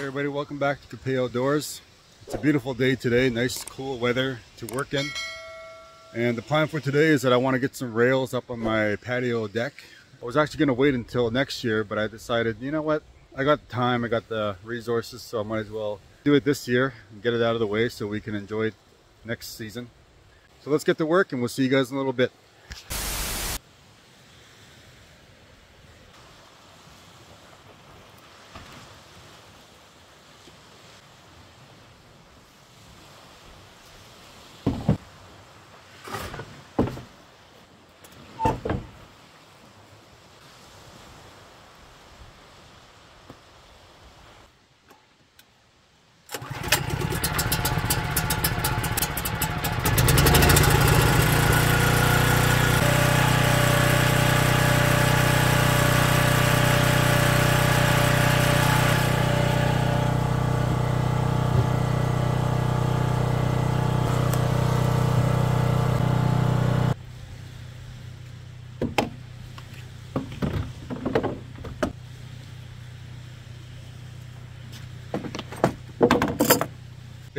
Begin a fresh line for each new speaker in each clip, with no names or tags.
everybody, welcome back to Kaipai Outdoors. It's a beautiful day today, nice cool weather to work in. And the plan for today is that I want to get some rails up on my patio deck. I was actually going to wait until next year, but I decided, you know what, I got the time, I got the resources, so I might as well do it this year and get it out of the way so we can enjoy it next season. So let's get to work and we'll see you guys in a little bit.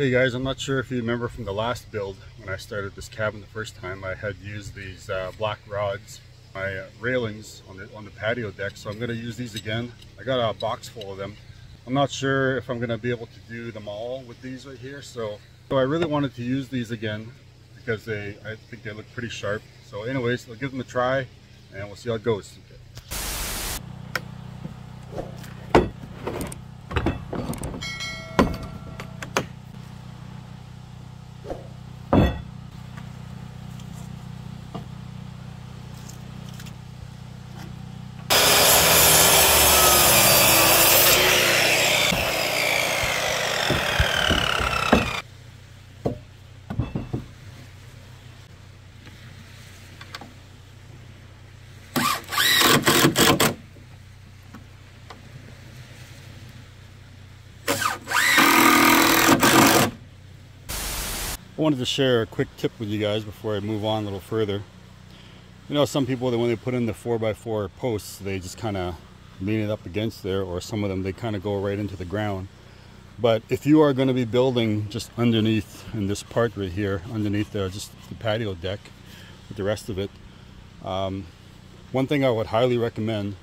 Hey guys, I'm not sure if you remember from the last build when I started this cabin the first time, I had used these uh, black rods, my uh, railings on the, on the patio deck, so I'm going to use these again. I got a box full of them. I'm not sure if I'm going to be able to do them all with these right here, so, so I really wanted to use these again because they, I think they look pretty sharp. So anyways, I'll give them a try and we'll see how it goes. I wanted to share a quick tip with you guys before I move on a little further. You know, some people that when they put in the 4x4 posts, they just kind of lean it up against there, or some of them they kind of go right into the ground. But if you are going to be building just underneath in this part right here, underneath there, just the patio deck with the rest of it, um, one thing I would highly recommend,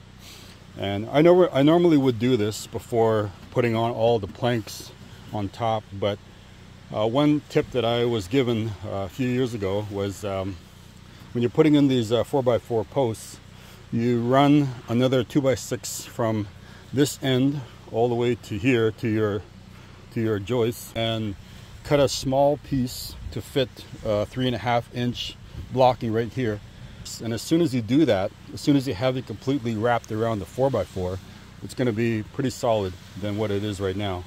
and I know I normally would do this before putting on all the planks on top, but uh, one tip that I was given uh, a few years ago was um, when you're putting in these uh, 4x4 posts, you run another 2x6 from this end all the way to here to your to your joist and cut a small piece to fit a three and a half inch blocking right here. And as soon as you do that as soon as you have it completely wrapped around the 4x4 it's going to be pretty solid than what it is right now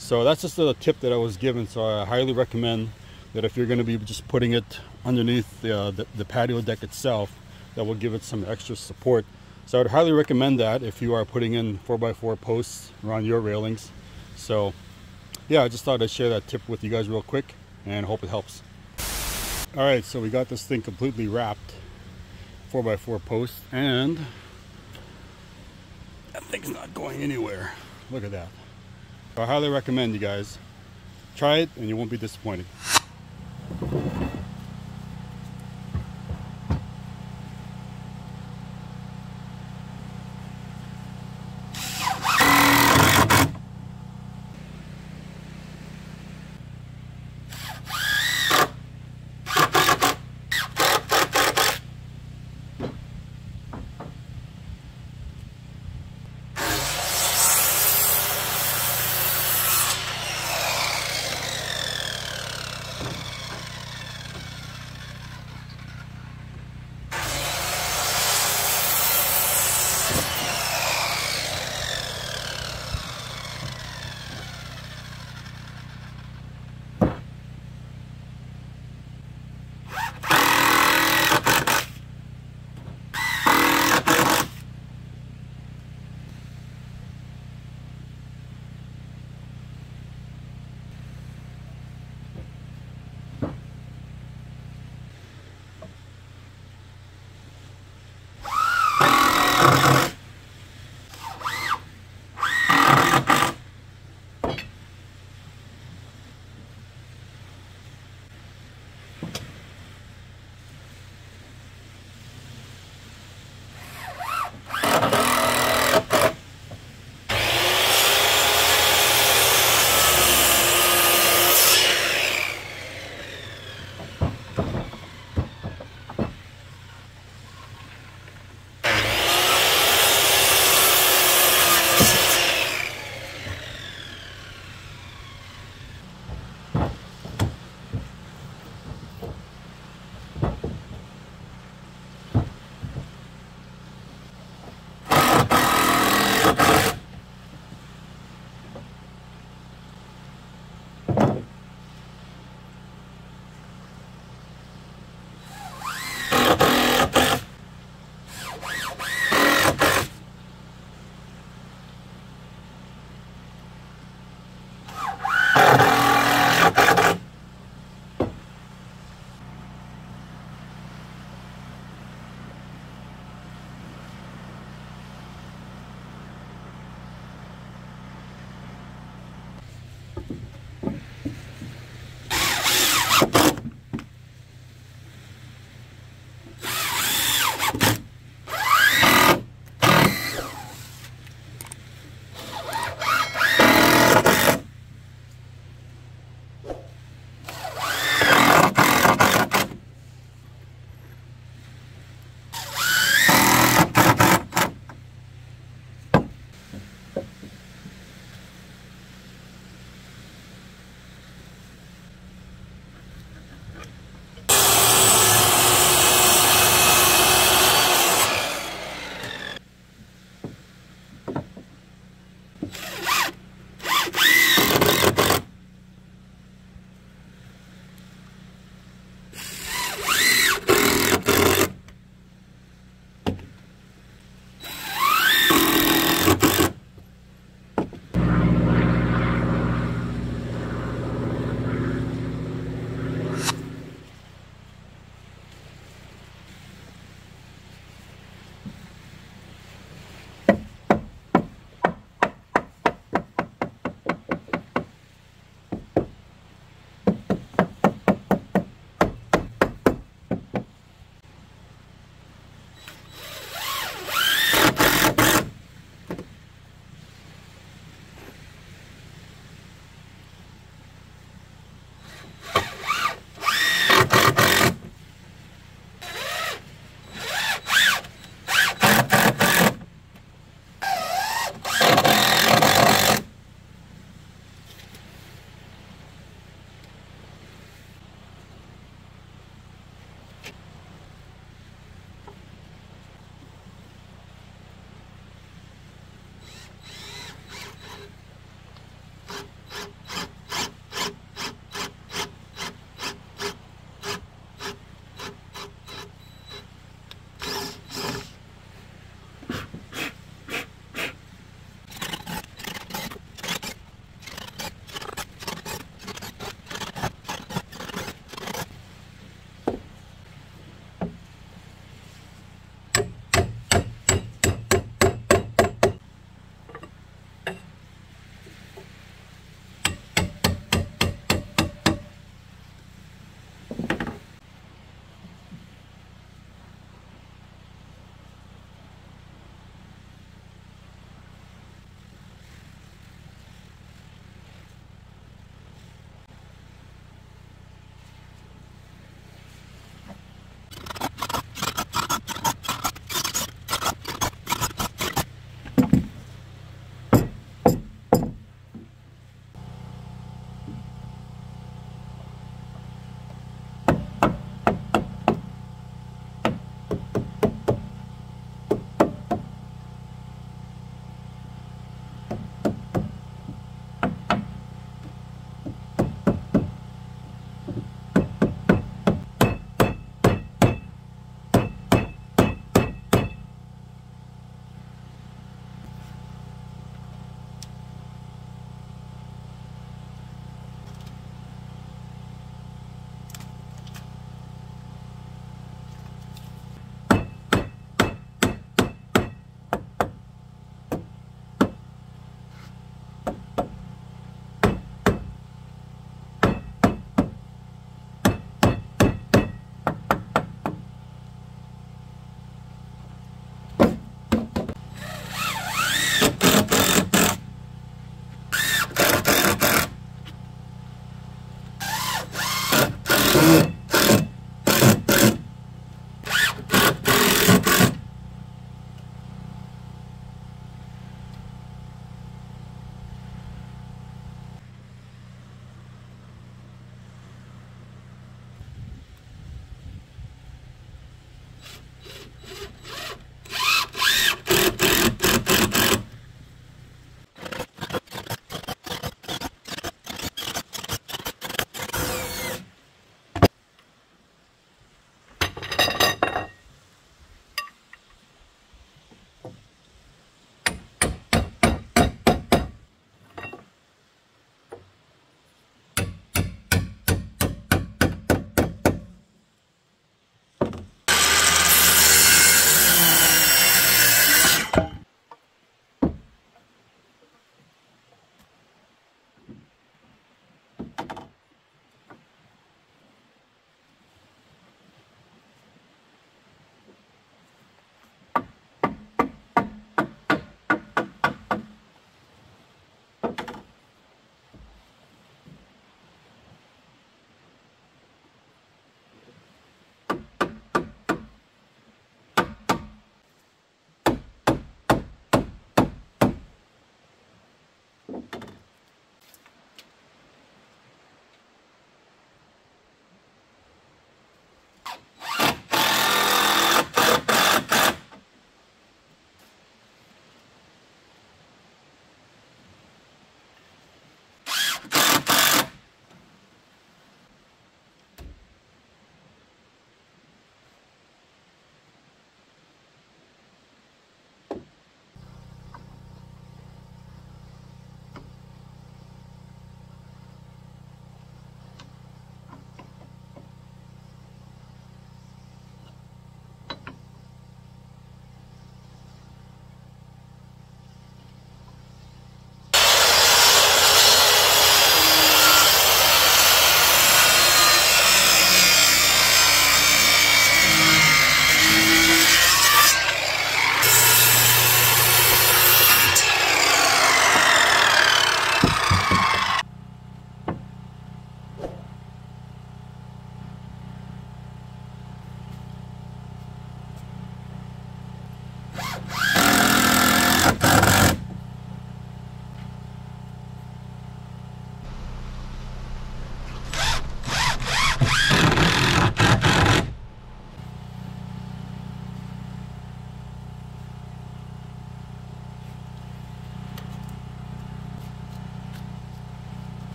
so that's just a tip that I was given. So I highly recommend that if you're going to be just putting it underneath the, uh, the, the, patio deck itself, that will give it some extra support. So I would highly recommend that if you are putting in 4x4 posts around your railings. So yeah, I just thought I'd share that tip with you guys real quick and hope it helps. All right, so we got this thing completely wrapped 4x4 post and that thing's not going anywhere. Look at that. I highly recommend you guys. Try it and you won't be disappointed.